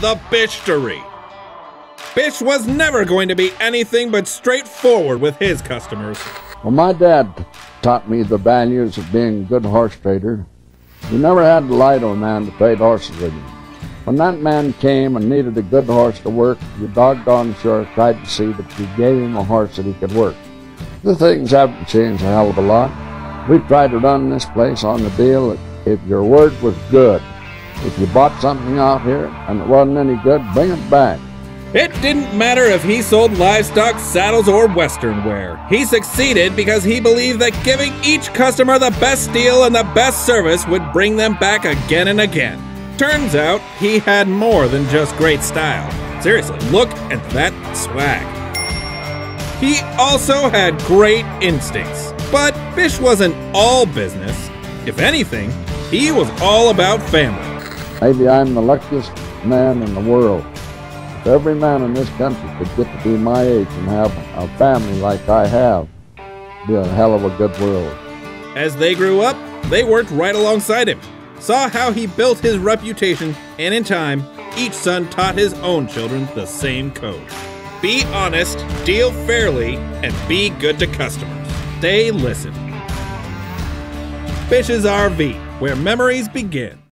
the Bishtory. Bish was never going to be anything but straightforward with his customers. Well, my dad taught me the values of being a good horse trader. You never had to lie to a man to trade horses with him. When that man came and needed a good horse to work, you doggone sure tried to see that you gave him a horse that he could work. The things haven't changed a hell of a lot. We've tried to run this place on the deal that if your word was good, if you bought something out here and it wasn't any good, bring it back. It didn't matter if he sold livestock, saddles, or western wear. He succeeded because he believed that giving each customer the best deal and the best service would bring them back again and again. Turns out he had more than just great style. Seriously, look at that swag. He also had great instincts, but Bish wasn't all business. If anything, he was all about family. Maybe I'm the luckiest man in the world. If every man in this country could get to be my age and have a family like I have, be a hell of a good world. As they grew up, they worked right alongside him, saw how he built his reputation, and in time, each son taught his own children the same code. Be honest, deal fairly, and be good to customers. They listen. Bish's RV, where memories begin.